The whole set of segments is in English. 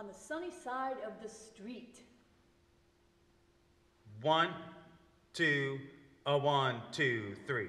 on the sunny side of the street. One, two, a one, two, three.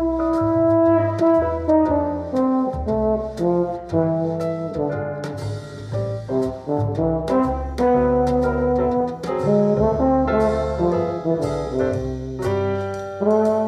Oh.